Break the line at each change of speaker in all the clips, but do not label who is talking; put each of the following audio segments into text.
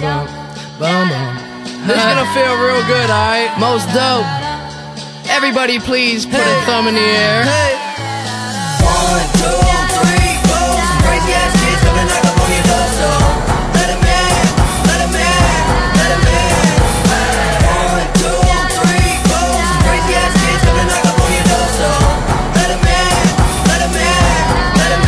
gonna feel real good, alright? Most dope. Everybody, please put a thumb in the air.
One, two, three, four. Crazy ass kids come to knock up on your door, so let in, let in, let 'em in. One, two, three, four. Some crazy ass kids knock up on your door, so let in, let in, let in.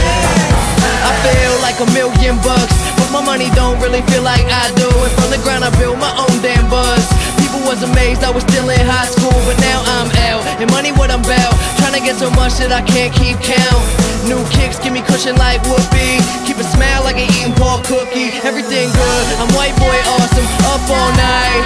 I feel like a million bucks, my money don't really feel like I do. And from the ground, I built my own damn buzz. People was amazed I was still in high school, but now I'm out. And money, what I'm about. Trying to get so much that I can't keep count. New kicks give me cushion like whoopee. Keep a smile like an eating pork cookie. Everything good, I'm white boy awesome. Up all night,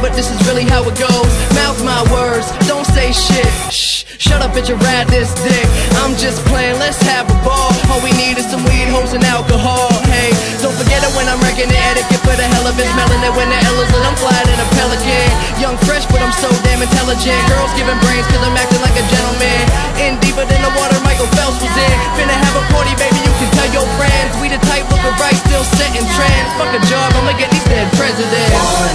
but this is really how it goes. Mouth my words, don't say shit. Shh, shut up, bitch, and ride this dick. I'm just playing, let's have a ball. All we need is some weed, hoes, and alcohol. Hey, don't forget it when I'm wrecking the etiquette for the hell of it. Smelling it when the L is and I'm flying in a pelican. Young, fresh, but I'm so damn intelligent. Girls giving brains, cause I'm acting like a gentleman. In deeper than the water Michael Phelps was in. Finna have a party, baby, you can tell your friends. We the type looking right, still setting trends. Fuck a job, I'ma get these dead presidents.